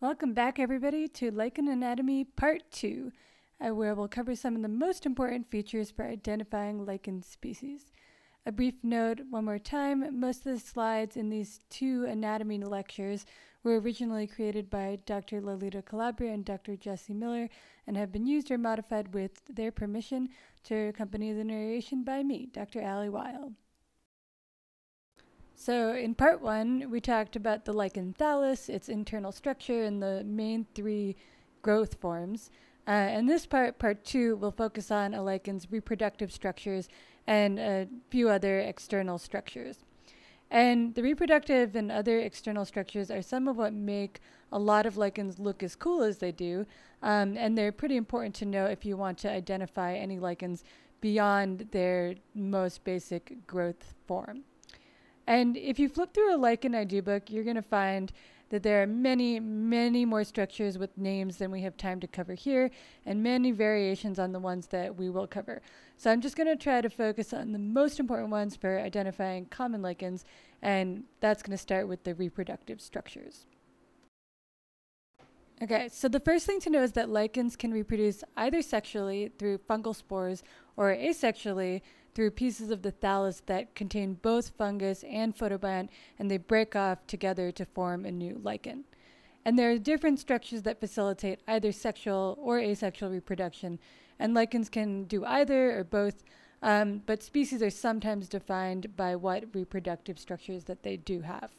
Welcome back, everybody, to Lichen Anatomy Part 2, uh, where we'll cover some of the most important features for identifying lichen species. A brief note one more time most of the slides in these two anatomy lectures were originally created by Dr. Lalita Calabria and Dr. Jesse Miller and have been used or modified with their permission to accompany the narration by me, Dr. Allie Weill. So, in part one, we talked about the lichen thallus, its internal structure, and the main three growth forms. Uh, and this part, part two, will focus on a lichen's reproductive structures and a few other external structures. And the reproductive and other external structures are some of what make a lot of lichens look as cool as they do. Um, and they're pretty important to know if you want to identify any lichens beyond their most basic growth form. And if you flip through a Lichen ID book, you're going to find that there are many, many more structures with names than we have time to cover here, and many variations on the ones that we will cover. So I'm just going to try to focus on the most important ones for identifying common lichens, and that's going to start with the reproductive structures. Okay, so the first thing to know is that lichens can reproduce either sexually through fungal spores or asexually through pieces of the thallus that contain both fungus and photobiont, and they break off together to form a new lichen. And there are different structures that facilitate either sexual or asexual reproduction, and lichens can do either or both, um, but species are sometimes defined by what reproductive structures that they do have.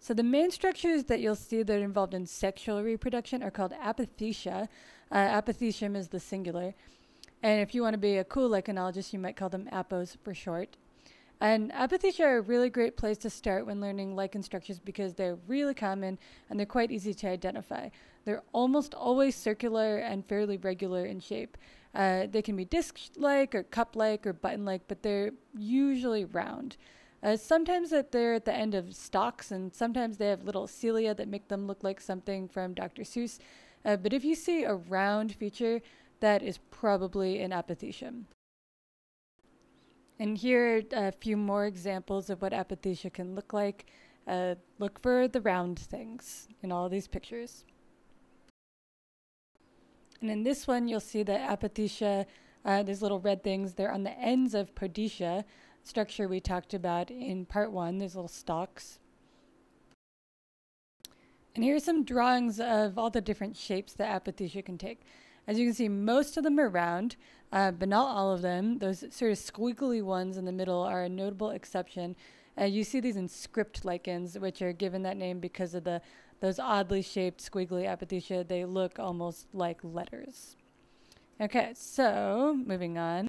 So the main structures that you'll see that are involved in sexual reproduction are called apothecia. Uh, apothecium is the singular. And if you want to be a cool lichenologist, you might call them apos for short. And apothecia are a really great place to start when learning lichen structures because they're really common and they're quite easy to identify. They're almost always circular and fairly regular in shape. Uh, they can be disc-like or cup-like or button-like, but they're usually round. Uh, sometimes that they're at the end of stalks, and sometimes they have little cilia that make them look like something from Dr. Seuss. Uh, but if you see a round feature, that is probably an apothecium. And here are a few more examples of what apothecia can look like. Uh, look for the round things in all these pictures. And in this one, you'll see that apothecia, uh, these little red things, they're on the ends of podetia, structure we talked about in part one, these little stalks. And here are some drawings of all the different shapes that apothecia can take. As you can see, most of them are round, uh, but not all of them. Those sort of squiggly ones in the middle are a notable exception. Uh, you see these in script lichens, which are given that name because of the those oddly shaped squiggly apothecia. They look almost like letters. Okay, so moving on.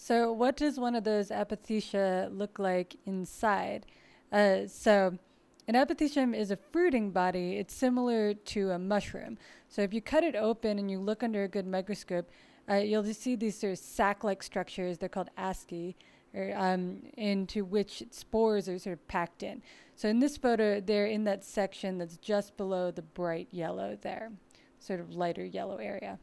So what does one of those apothecia look like inside? Uh, so an apothecium is a fruiting body. It's similar to a mushroom. So if you cut it open and you look under a good microscope, uh, you'll just see these sort of sac-like structures. They're called asci, or, um, into which spores are sort of packed in. So in this photo, they're in that section that's just below the bright yellow there, sort of lighter yellow area.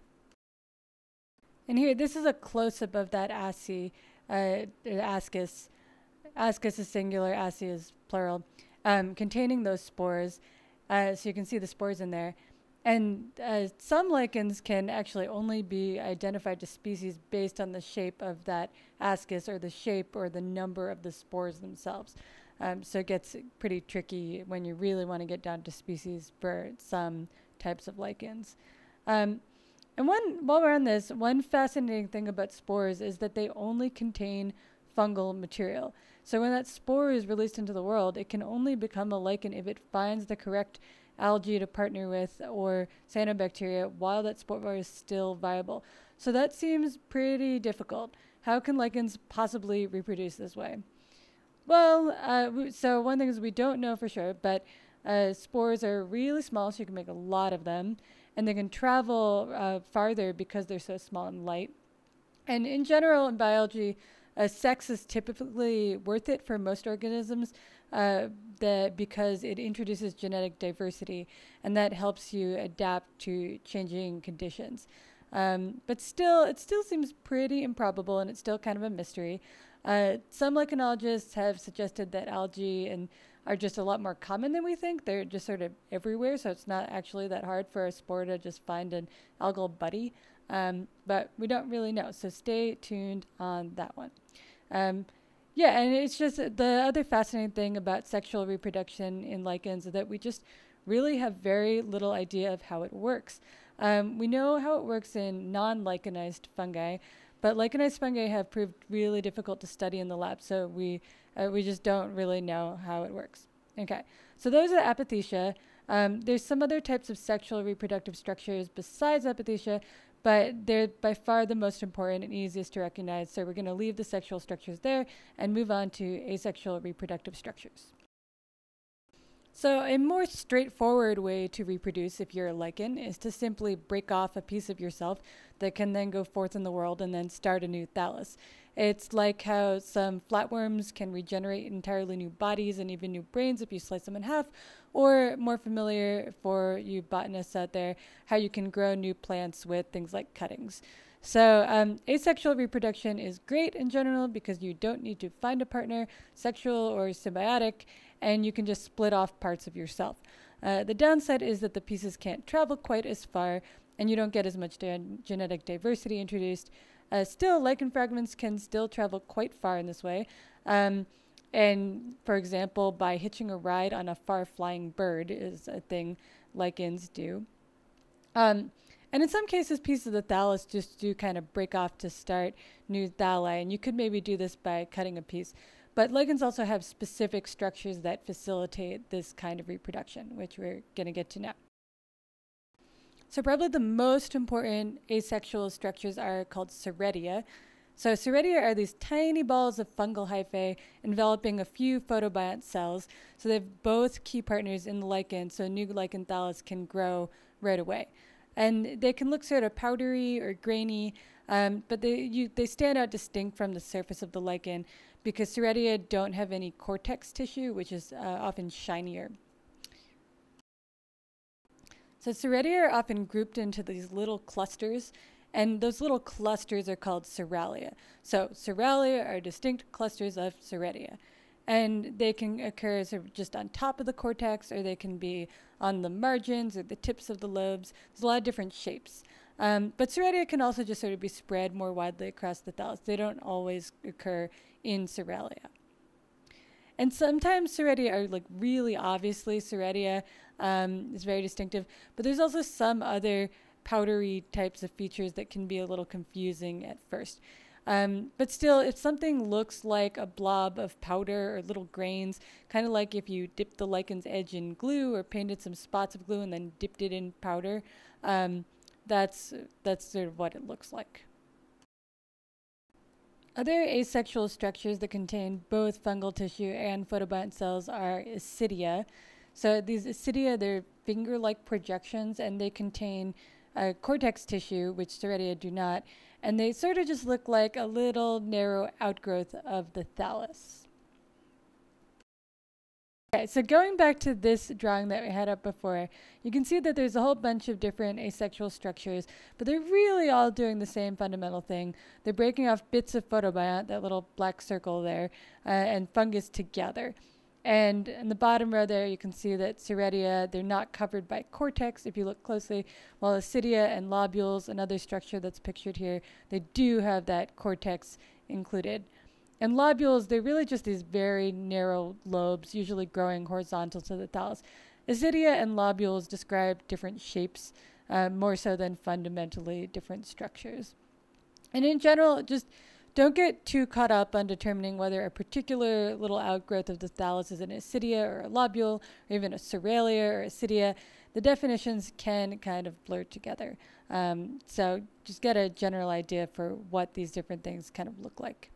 And here, this is a close-up of that asci, uh, ascus. Ascus is singular, asci is plural um, containing those spores. Uh, so you can see the spores in there. And uh, some lichens can actually only be identified to species based on the shape of that ascus or the shape or the number of the spores themselves. Um, so it gets pretty tricky when you really want to get down to species for some types of lichens. Um, and one, while we're on this, one fascinating thing about spores is that they only contain fungal material. So when that spore is released into the world, it can only become a lichen if it finds the correct algae to partner with or cyanobacteria while that spore is still viable. So that seems pretty difficult. How can lichens possibly reproduce this way? Well, uh, so one thing is we don't know for sure, but uh, spores are really small, so you can make a lot of them, and they can travel uh, farther because they're so small and light. And in general, in biology, uh, sex is typically worth it for most organisms uh, that because it introduces genetic diversity and that helps you adapt to changing conditions. Um, but still, it still seems pretty improbable and it's still kind of a mystery. Uh, some lichenologists have suggested that algae and are just a lot more common than we think. They're just sort of everywhere, so it's not actually that hard for a spore to just find an algal buddy. Um, but we don't really know, so stay tuned on that one. Um, yeah, and it's just the other fascinating thing about sexual reproduction in lichens is that we just really have very little idea of how it works. Um, we know how it works in non lichenized fungi, but lichenized fungi have proved really difficult to study in the lab, so we, uh, we just don't really know how it works. Okay, so those are the apothecia. Um, there's some other types of sexual reproductive structures besides apothecia, but they're by far the most important and easiest to recognize. So we're going to leave the sexual structures there and move on to asexual reproductive structures. So, a more straightforward way to reproduce if you're a lichen is to simply break off a piece of yourself that can then go forth in the world and then start a new thallus. It's like how some flatworms can regenerate entirely new bodies and even new brains if you slice them in half, or more familiar for you botanists out there, how you can grow new plants with things like cuttings. So, um, asexual reproduction is great in general because you don't need to find a partner, sexual or symbiotic, and you can just split off parts of yourself. Uh, the downside is that the pieces can't travel quite as far, and you don't get as much genetic diversity introduced. Uh, still, lichen fragments can still travel quite far in this way. Um, and for example, by hitching a ride on a far flying bird is a thing lichens do. Um, and in some cases, pieces of the thallus just do kind of break off to start new thalli, and you could maybe do this by cutting a piece. But lichens also have specific structures that facilitate this kind of reproduction, which we're going to get to now. So probably the most important asexual structures are called soredia. So soredia are these tiny balls of fungal hyphae enveloping a few photobiont cells. So they have both key partners in the lichen, so new lichen thallus can grow right away. And they can look sort of powdery or grainy, um, but they, you, they stand out distinct from the surface of the lichen because Soredia don't have any cortex tissue, which is uh, often shinier. So Soredia are often grouped into these little clusters, and those little clusters are called Soralia. So Soralia are distinct clusters of Soredia. And they can occur sort of just on top of the cortex, or they can be on the margins or the tips of the lobes. There's a lot of different shapes. Um, but Soredia can also just sort of be spread more widely across the thallus. They don't always occur in Soralia. And sometimes Soredia are like really obviously Soredia um, is very distinctive, but there's also some other powdery types of features that can be a little confusing at first. Um, but still, if something looks like a blob of powder or little grains, kind of like if you dipped the lichen's edge in glue or painted some spots of glue and then dipped it in powder, um, that's that's sort of what it looks like. Other asexual structures that contain both fungal tissue and photobiont cells are isidia. So these isidia, they're finger-like projections, and they contain uh, cortex tissue, which Soredia do not, and they sort of just look like a little narrow outgrowth of the thallus. Okay, so going back to this drawing that we had up before, you can see that there's a whole bunch of different asexual structures, but they're really all doing the same fundamental thing. They're breaking off bits of photobiont, that little black circle there, uh, and fungus together. And in the bottom row there, you can see that Soredia, they're not covered by cortex if you look closely, while Isidia and lobules, another structure that's pictured here, they do have that cortex included. And lobules, they're really just these very narrow lobes, usually growing horizontal to the thallus. Isidia and lobules describe different shapes uh, more so than fundamentally different structures. And in general, just don't get too caught up on determining whether a particular little outgrowth of the thallus is an isidia or a lobule, or even a soralia or isidia. The definitions can kind of blur together. Um, so just get a general idea for what these different things kind of look like.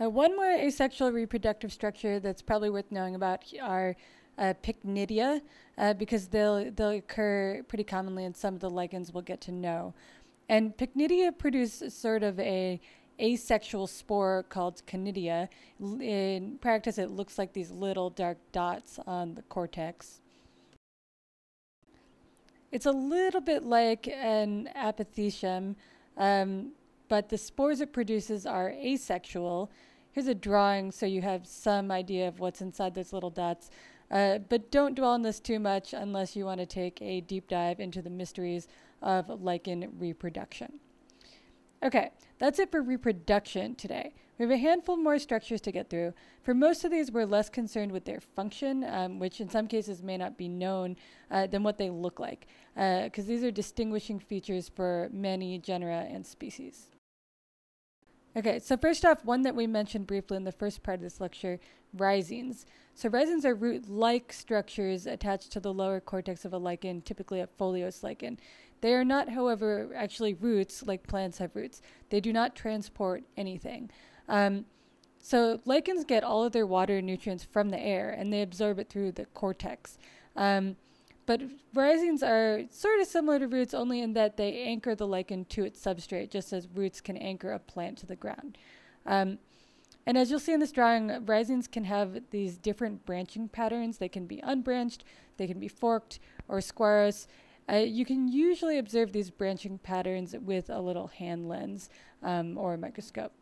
Uh, one more asexual reproductive structure that's probably worth knowing about are uh, pycnidia, uh, because they'll they'll occur pretty commonly in some of the lichens we'll get to know. And pycnidia produce sort of a asexual spore called conidia. In practice, it looks like these little dark dots on the cortex. It's a little bit like an apothecium, um, but the spores it produces are asexual, here's a drawing so you have some idea of what's inside those little dots. Uh, but don't dwell on this too much unless you want to take a deep dive into the mysteries of lichen reproduction. Okay, that's it for reproduction today. We have a handful more structures to get through. For most of these, we're less concerned with their function, um, which in some cases may not be known, uh, than what they look like, because uh, these are distinguishing features for many genera and species. Okay, so first off, one that we mentioned briefly in the first part of this lecture, rhizines. So rhizines are root-like structures attached to the lower cortex of a lichen, typically a foliose lichen. They are not, however, actually roots like plants have roots. They do not transport anything. Um, so lichens get all of their water and nutrients from the air, and they absorb it through the cortex. Um, but rhizines are sort of similar to roots only in that they anchor the lichen to its substrate, just as roots can anchor a plant to the ground. Um, and as you'll see in this drawing, rhizines can have these different branching patterns. They can be unbranched, they can be forked, or squarrose. Uh, you can usually observe these branching patterns with a little hand lens um, or a microscope.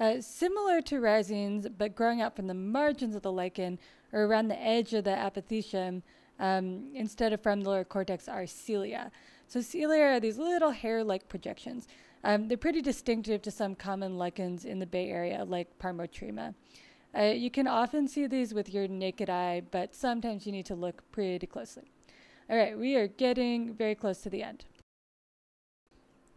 Uh, similar to rhizines, but growing out from the margins of the lichen or around the edge of the apothecium um, instead of from the lower cortex are cilia. So cilia are these little hair-like projections. Um, they're pretty distinctive to some common lichens in the Bay Area, like Parmotrema. Uh, you can often see these with your naked eye, but sometimes you need to look pretty closely. All right, we are getting very close to the end.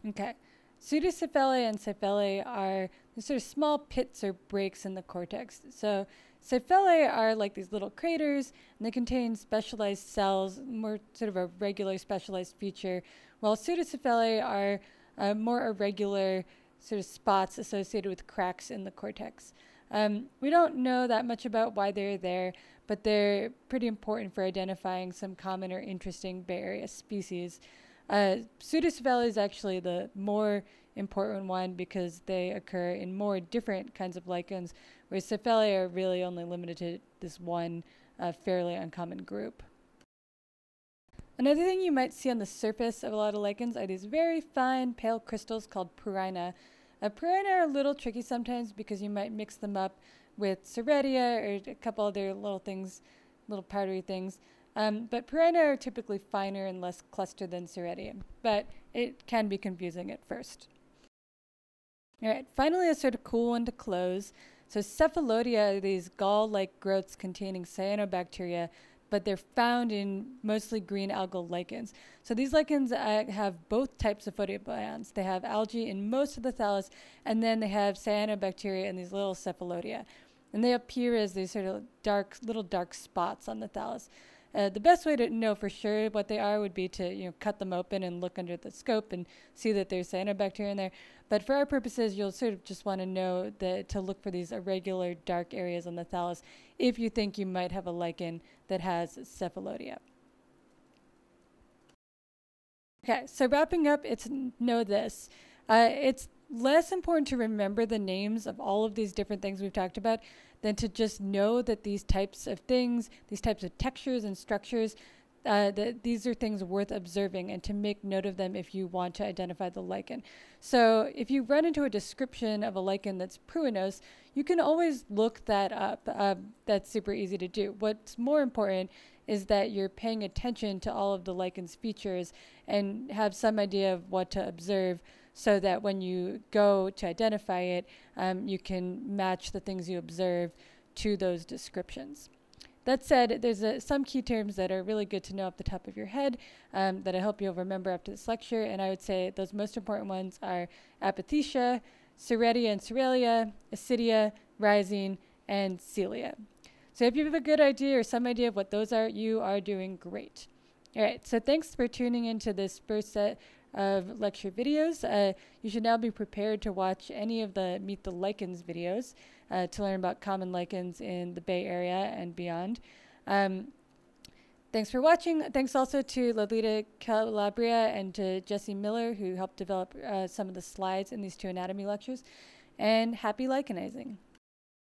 Okay, pseudocyphellae and cyphellae are sort of small pits or breaks in the cortex. So cyphellae are like these little craters, and they contain specialized cells, more sort of a regular specialized feature, while pseudocyphellae are uh, more irregular sort of spots associated with cracks in the cortex. Um, we don't know that much about why they're there, but they're pretty important for identifying some common or interesting Bay Area species. Uh, is actually the more important one because they occur in more different kinds of lichens, whereas cyphellae are really only limited to this one uh, fairly uncommon group. Another thing you might see on the surface of a lot of lichens are these very fine pale crystals called pruina. Uh, pruina are a little tricky sometimes because you might mix them up with soredia or a couple other little things, little powdery things. Um, but pruina are typically finer and less clustered than soredia, but it can be confusing at first. All right, finally, a sort of cool one to close. So cephalodia are these gall-like growths containing cyanobacteria, but they're found in mostly green algal lichens. So these lichens uh, have both types of photobionts. They have algae in most of the thallus, and then they have cyanobacteria in these little cephalodia. And they appear as these sort of dark, little dark spots on the thallus. Uh, the best way to know for sure what they are would be to you know cut them open and look under the scope and see that there's cyanobacteria in there. But for our purposes, you'll sort of just want to know that to look for these irregular dark areas on the thallus if you think you might have a lichen that has cephalodia. Okay, so wrapping up, it's know this. Uh, it's less important to remember the names of all of these different things we've talked about than to just know that these types of things, these types of textures and structures, uh, that these are things worth observing and to make note of them if you want to identify the lichen. So if you run into a description of a lichen that's pruinose, you can always look that up. Uh, that's super easy to do. What's more important is that you're paying attention to all of the lichen's features and have some idea of what to observe so that when you go to identify it, um, you can match the things you observe to those descriptions. That said, there's a, some key terms that are really good to know off the top of your head um, that I hope you'll remember after this lecture. And I would say those most important ones are apothecia, soredia and soralia, isidia, rhizine, and cilia. So if you have a good idea or some idea of what those are, you are doing great. All right, so thanks for tuning into this first set of lecture videos. Uh, you should now be prepared to watch any of the Meet the Lichens videos uh, to learn about common lichens in the Bay Area and beyond. Um, thanks for watching. Thanks also to Lalita Calabria and to Jesse Miller, who helped develop uh, some of the slides in these two anatomy lectures. And happy lichenizing.